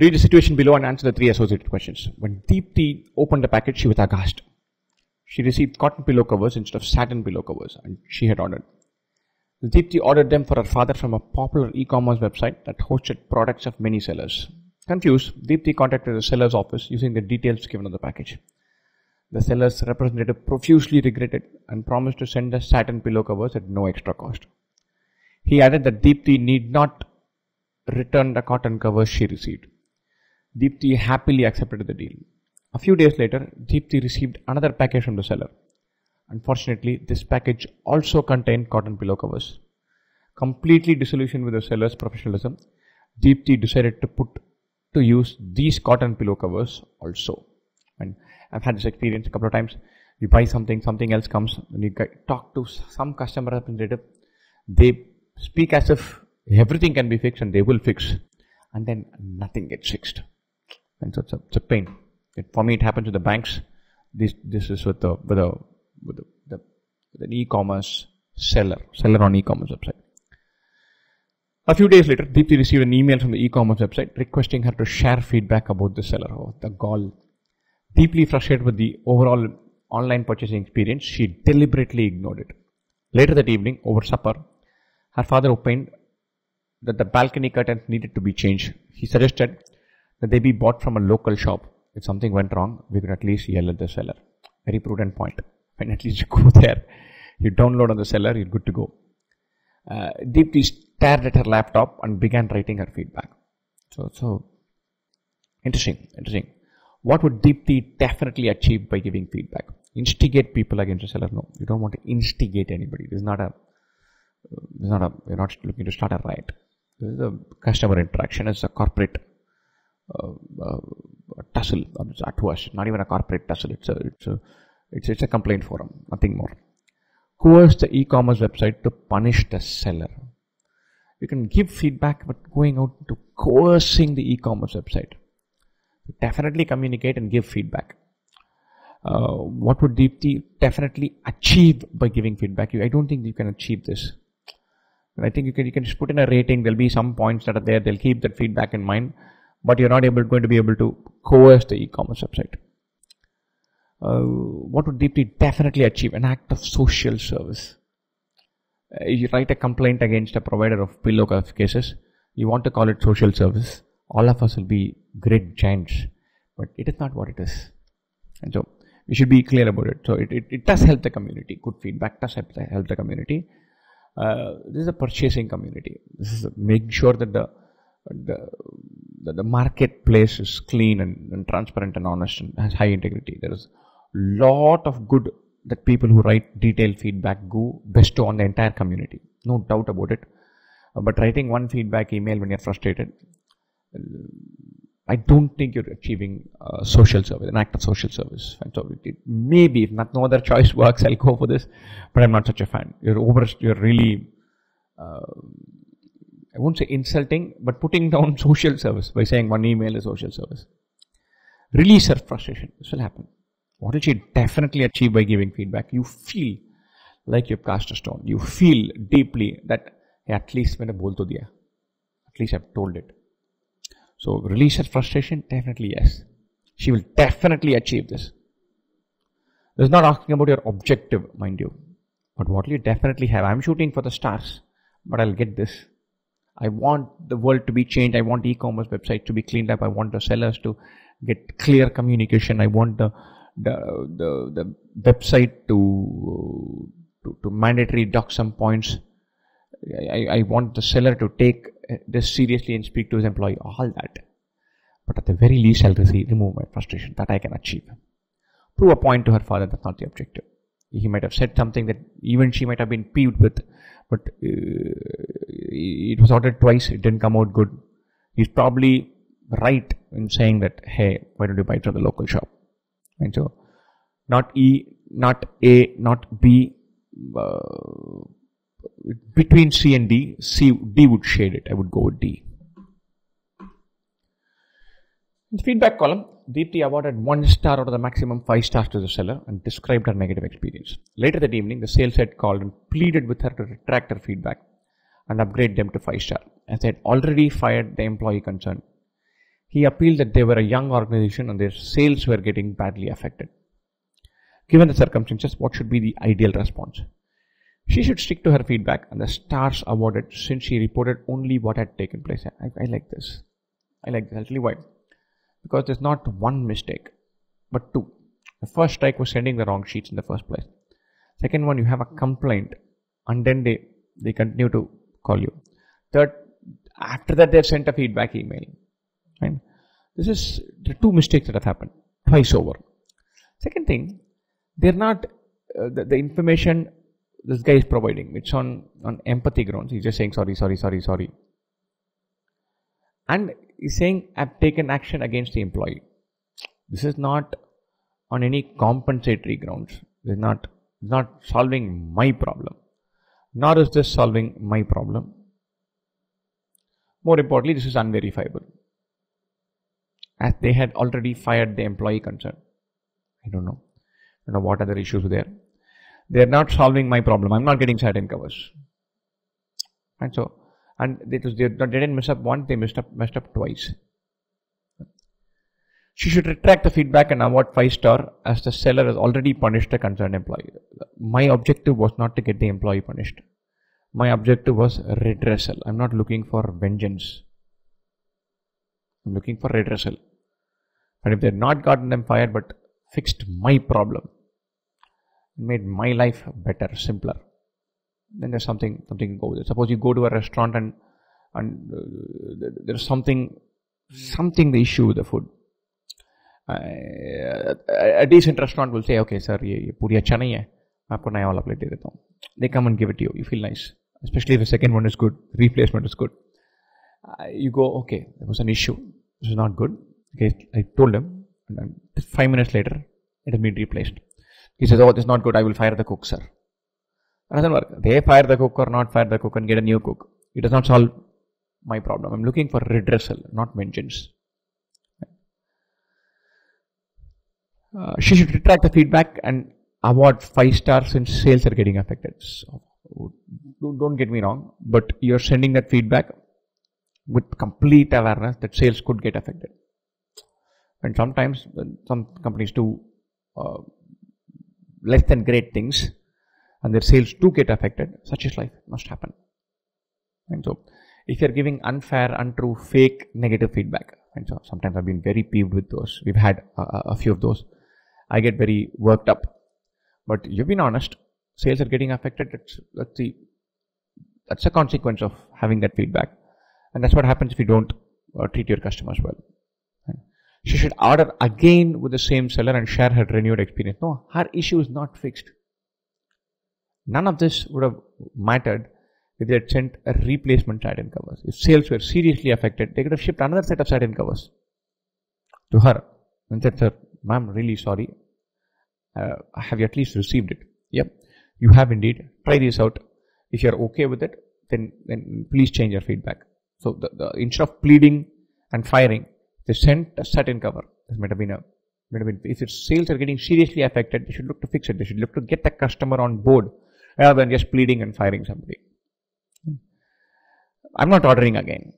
Read the situation below and answer the three associated questions. When Deepti opened the package, she was aghast. She received cotton pillow covers instead of satin pillow covers, and she had ordered. Deepti ordered them for her father from a popular e-commerce website that hosted products of many sellers. Confused, Deepti contacted the seller's office using the details given on the package. The seller's representative profusely regretted and promised to send the satin pillow covers at no extra cost. He added that Deepti need not return the cotton covers she received. Deepti happily accepted the deal. A few days later, Deepti received another package from the seller. Unfortunately, this package also contained cotton pillow covers. Completely disillusioned with the seller's professionalism, Deepti decided to put to use these cotton pillow covers also. And I've had this experience a couple of times. You buy something, something else comes, when you talk to some customer representative, they speak as if everything can be fixed and they will fix, and then nothing gets fixed. And so it's a, it's a pain. It, for me, it happens with the banks. This this is with the with the with the, the e-commerce seller seller on e-commerce website. A few days later, Deepti received an email from the e-commerce website requesting her to share feedback about the seller. Oh, the gall. Deeply frustrated with the overall online purchasing experience, she deliberately ignored it. Later that evening, over supper, her father opined that the balcony curtains needed to be changed. He suggested that they be bought from a local shop. If something went wrong, we could at least yell at the seller. Very prudent point. When at least you go there, you download on the seller, you're good to go. Uh, Deepti stared at her laptop and began writing her feedback. So, so interesting, interesting. What would Deepti definitely achieve by giving feedback? Instigate people against the seller? No, you don't want to instigate anybody. This is not a, this is not a. You're not looking to start a riot. This is a customer interaction. It's a corporate uh, uh, tussle. It's a not even a corporate tussle. It's a, it's a, it's, it's a complaint forum. Nothing more. Coerce the e-commerce website to punish the seller. You can give feedback, but going out to coercing the e-commerce website. Definitely communicate and give feedback. Uh, what would Deepti definitely achieve by giving feedback? You, I don't think you can achieve this. I think you can you can just put in a rating. There'll be some points that are there. They'll keep that feedback in mind, but you're not able going to be able to coerce the e-commerce website. Uh, what would Deepti definitely achieve? An act of social service. Uh, you write a complaint against a provider of pillow cases. You want to call it social service. All of us will be great giants, but it is not what it is. And so we should be clear about it. So it, it, it does help the community. Good feedback does help the, help the community. Uh, this is a purchasing community. This is making sure that the the, the, the marketplace is clean and, and, transparent and honest and has high integrity. There is a lot of good that people who write detailed feedback go bestow on the entire community. No doubt about it. Uh, but writing one feedback email when you're frustrated, uh, I don't think you're achieving uh, social service, an act of social service. And so it, it maybe if not no other choice works, I'll go for this. But I'm not such a fan. You're over. You're really. I won't say insulting, but putting down social service by saying one email is social service. Release her frustration. This will happen. What did she definitely achieve by giving feedback? You feel like you've cast a stone. You feel deeply that hey, at least when I bol to diya. At least I've told it. So release her frustration? Definitely yes. She will definitely achieve this. This is not asking about your objective, mind you. But what you definitely have, I'm shooting for the stars, but I'll get this. I want the world to be changed. I want e-commerce websites to be cleaned up. I want the sellers to get clear communication. I want the the the, the website to, to to mandatory dock some points. I, I want the seller to take this seriously and speak to his employee. All that, but at the very least, I'll remove my frustration that I can achieve. Prove a point to her father. That's not the objective. He might have said something that even she might have been peeved with, but uh, it was ordered twice. It didn't come out good. He's probably right in saying that, hey, why don't you buy it from the local shop? And so, not E, not A, not B, uh, between C and D, C, D would shade it. I would go with D. In the feedback column, Deepti awarded one star out of the maximum five stars to the seller and described her negative experience. Later that evening, the sales head called and pleaded with her to retract her feedback and upgrade them to five star, as they had already fired the employee concerned. He appealed that they were a young organization and their sales were getting badly affected. Given the circumstances, what should be the ideal response? She should stick to her feedback and the stars awarded since she reported only what had taken place. I, I like this. I like this. I'll tell you why. Because there's not one mistake, but two. The first strike was sending the wrong sheets in the first place. Second one, you have a complaint and then they, they continue to call you. Third, after that they've sent a feedback email. Right? This is the two mistakes that have happened twice over. Second thing, they're not uh, the, the information this guy is providing. It's on on empathy grounds. He's just saying sorry, sorry, sorry, sorry, and he's saying I've taken action against the employee. This is not on any compensatory grounds. This is not not solving my problem. Nor is this solving my problem. More importantly, this is unverifiable. As they had already fired the employee concerned. I don't know. I don't know what other issues there. They are not solving my problem. I'm not getting satin covers. And so, and they, they didn't mess up once, they messed up, messed up twice. She should retract the feedback and award 5 star as the seller has already punished the concerned employee. My objective was not to get the employee punished. My objective was redressal. I'm not looking for vengeance. I'm looking for redressal. And if they had not gotten them fired but fixed my problem, made my life better, simpler, then there's something something to go with. Suppose you go to a restaurant and and uh, there's something something the issue with the food a decent restaurant will say, okay, sir, ये ये पूरी अच्छा नहीं है आपको नया वाला plate दे देता हूँ they come and give it to you you feel nice especially if the second one is good replacement is good uh, you go okay there was an issue this is not good okay I told him and then five minutes later it has been replaced he says oh this is not good I will fire the cook sir doesn't work they fire the cook or not fire the cook and get a new cook it does not solve my problem I'm looking for redressal not vengeance Uh, she should retract the feedback and award five stars since sales are getting affected. So, don't get me wrong, but you're sending that feedback with complete awareness that sales could get affected. And sometimes uh, some companies do uh, less than great things and their sales do get affected. Such is life, must happen. And so, if you're giving unfair, untrue, fake, negative feedback, and so sometimes I've been very peeved with those. We've had a, a few of those I get very worked up. But you've been honest. Sales are getting affected. That's, that's the that's a consequence of having that feedback, and that's what happens if you don't uh, treat your customers well. She should order again with the same seller and share her renewed experience. No, her issue is not fixed. None of this would have mattered if they had sent a replacement satin covers. If sales were seriously affected, they could have shipped another set of satin covers to her and said, Sir, ma'am, really sorry. Uh, have you at least received it? Yep, you have indeed. Try this out. If you're okay with it, then, then please change your feedback. So the, the instead of pleading and firing, they sent a satin cover. This might have been a if sales are getting seriously affected, they should look to fix it. They should look to get the customer on board rather than just pleading and firing somebody. I'm not ordering again.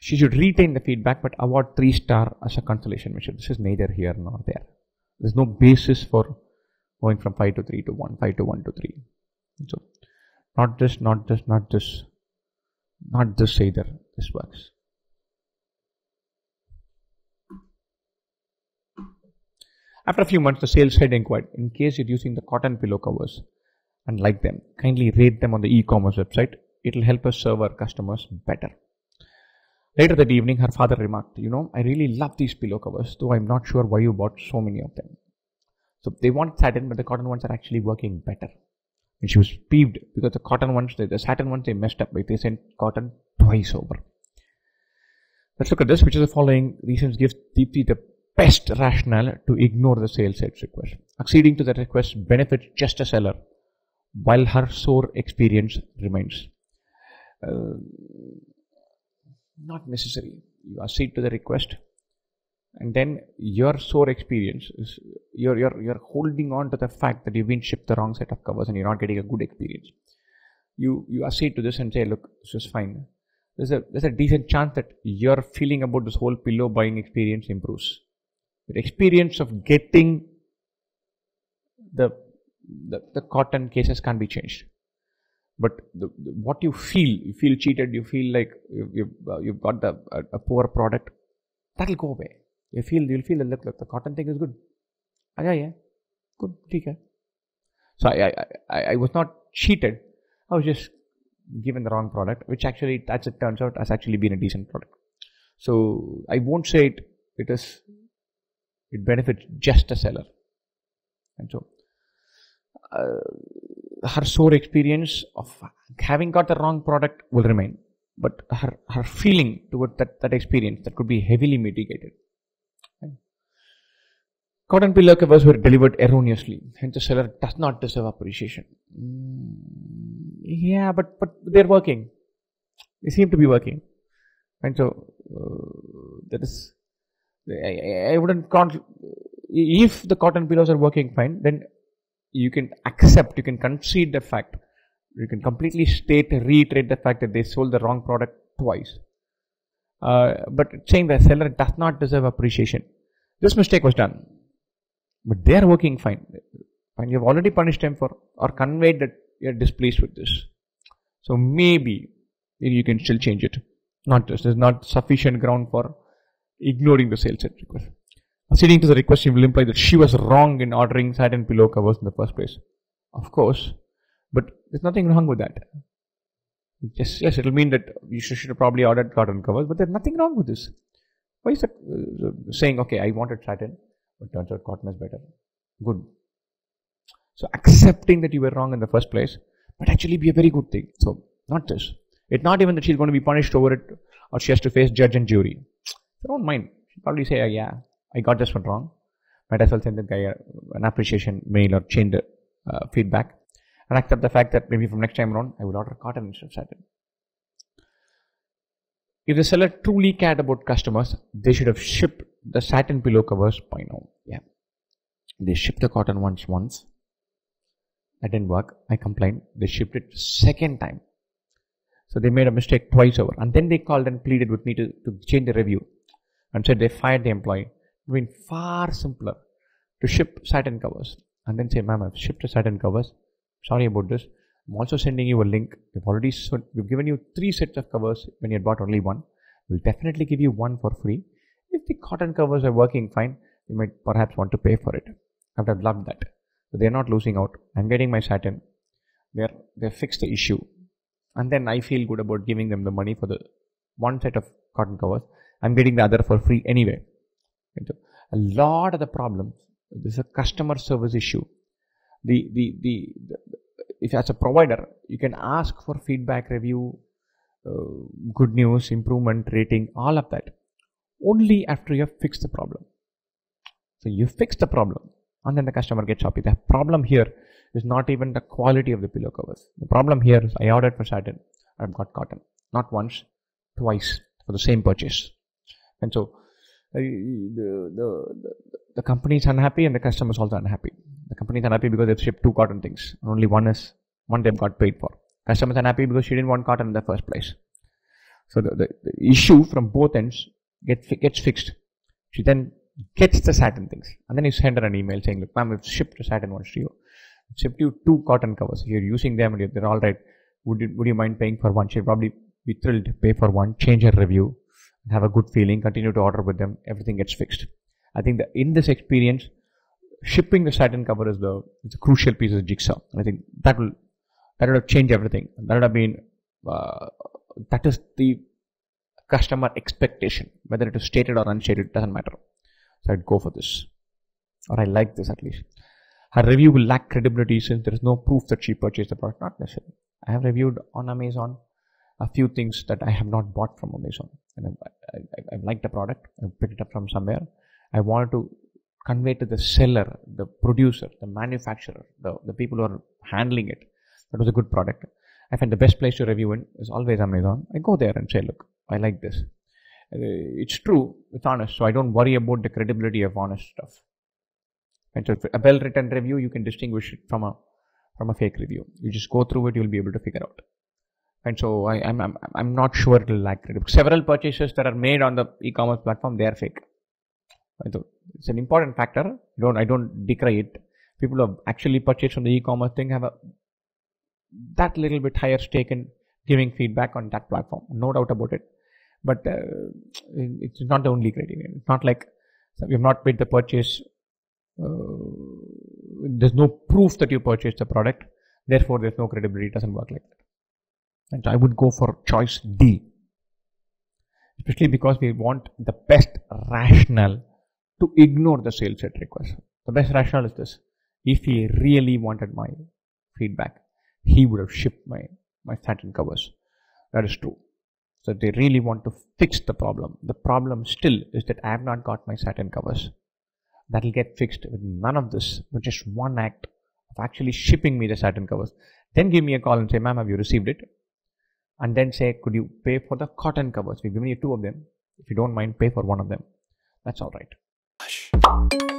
She should retain the feedback but award 3 star as a consolation measure. This is neither here nor there. There's no basis for going from 5 to 3 to 1, 5 to 1 to 3. So, not this, not this, not this, not this either. This works. After a few months, the sales head inquired, in case you're using the cotton pillow covers and like them, kindly rate them on the e-commerce website. It'll help us serve our customers better. Later that evening, her father remarked, You know, I really love these pillow covers, though I'm not sure why you bought so many of them. So they want satin, but the cotton ones are actually working better. And she was peeved because the cotton ones, the, the satin ones, they messed up. They sent cotton twice over. Let's look at this, which is the following reasons gives Deepti the best rationale to ignore the sales request. Acceding to that request benefits just a seller, while her sore experience remains. Uh, not necessary. You accede to the request, and then your sore experience is you're, you're, you're holding on to the fact that you've been shipped the wrong set of covers and you're not getting a good experience. You, you accede to this and say, look, this is fine. there's a there's a decent chance that your feeling about this whole pillow buying experience improves. The experience of getting the the, the cotton cases can't be changed. But the, the, what you feel, you feel cheated, you feel like you, you've, uh, you've got the, a, a, poor product, that'll go away. You feel, you'll feel look, look, the cotton thing is good. Ah, yeah, yeah, good, okay. So I, I, I, I was not cheated. I was just given the wrong product, which actually, as it turns out, has actually been a decent product. So I won't say it, it is, it benefits just a seller. And so, uh, her sore experience of having got the wrong product will remain, but her, her feeling toward that, that experience that could be heavily mitigated. Cotton pillow covers were delivered erroneously, hence the seller does not deserve appreciation. Mm, yeah, but but they're working. They seem to be working, and so uh, that is. I, I wouldn't count. If the cotton pillows are working fine, then you can accept, you can concede the fact, you can completely state, reiterate the fact that they sold the wrong product twice. Uh, but saying the seller does not deserve appreciation. This mistake was done but they are working fine. And you have already punished them for or conveyed that you are displeased with this. So maybe you can still change it. Not just there's not sufficient ground for ignoring the sales request. Acceding to the request will imply that she was wrong in ordering satin pillow covers in the first place. Of course, but there's nothing wrong with that. Yes, yes, it'll mean that you should, have probably ordered cotton covers, but there's nothing wrong with this. Why is that uh, saying, okay, I wanted satin, but turns out cotton is better. Good. So accepting that you were wrong in the first place might actually be a very good thing. So not this. It's not even that she's going to be punished over it or she has to face judge and jury. I don't mind. She'll probably say, oh, yeah, I got this one wrong. Might as well send the guy an appreciation mail or change the uh, feedback and accept the fact that maybe from next time around I will order cotton instead of satin. If the seller truly cared about customers, they should have shipped the satin pillow covers by now. Yeah. They shipped the cotton ones once. That didn't work. I complained. They shipped it second time. So they made a mistake twice over. And then they called and pleaded with me to, to change the review and said they fired the employee. Would been far simpler to ship satin covers and then say, ma'am, I've shipped the satin covers. Sorry about this. I'm also sending you a link. We've already we've given you three sets of covers when you had bought only one. We'll definitely give you one for free. If the cotton covers are working fine, you might perhaps want to pay for it. I would have loved that. So they're not losing out. I'm getting my satin. They're they fixed the issue. And then I feel good about giving them the money for the one set of cotton covers. I'm getting the other for free anyway. A lot of the problems, this is a customer service issue. The, the, the, the if as a provider, you can ask for feedback, review, uh, good news, improvement, rating, all of that only after you have fixed the problem. So you fix the problem and then the customer gets happy. The problem here is not even the quality of the pillow covers. The problem here is I ordered for satin, I've got cotton. Not once, twice for the same purchase. And so Uh, the, the, the, the company is unhappy and the customer is also unhappy. The company is unhappy because they've shipped two cotton things. And Only one is one they've got paid for. Customer is unhappy because she didn't want cotton in the first place. So the, the, the issue from both ends gets, gets fixed. She then gets the satin things. And then you send her an email saying, look, ma'am, we've shipped the satin ones to you. Shipped you two cotton covers. You're using them and they're all right, would you, would you mind paying for one? She'll probably be thrilled to pay for one, change her review, have a good feeling, continue to order with them. Everything gets fixed. I think that in this experience, shipping the satin cover is the crucial piece of jigsaw. I think that will that would have changed everything. That would have been uh, that is the customer expectation, whether it is stated or unstated, doesn't matter. So I'd go for this. Or I like this at least. Her review will lack credibility since there is no proof that she purchased the product. Not necessarily. I have reviewed on Amazon a few things that I have not bought from Amazon. And I, I, I like the product. I picked it up from somewhere. I wanted to convey to the seller, the producer, the manufacturer, the, the people who are handling it. That was a good product. I find the best place to review in is always Amazon. I go there and say, look, I like this. Uh, it's true, it's honest, so I don't worry about the credibility of honest stuff. And so, a well-written review, you can distinguish it from a from a fake review. You just go through it, you'll be able to figure out. And so I, am I'm, I'm, not sure it will credibility. Several purchases that are made on the e-commerce platform, they are fake. It's an important factor. I don't, I don't decry it. People who have actually purchased from the e-commerce thing have a that little bit higher stake in giving feedback on that platform. No doubt about it. But uh, it's not the only criterion. It's not like we have not made the purchase. Uh, there's no proof that you purchased the product. Therefore, there's no credibility. It doesn't work like that. And I would go for choice D. Especially because we want the best rationale to ignore the sales set request. The best rationale is this. If he really wanted my feedback, he would have shipped my, my satin covers. That is true. So they really want to fix the problem. The problem still is that I have not got my satin covers. That will get fixed with none of this, but just one act of actually shipping me the satin covers. Then give me a call and say, ma'am, have you received it? And then say, could you pay for the cotton covers? We've given you two of them. If you don't mind, pay for one of them. That's all right.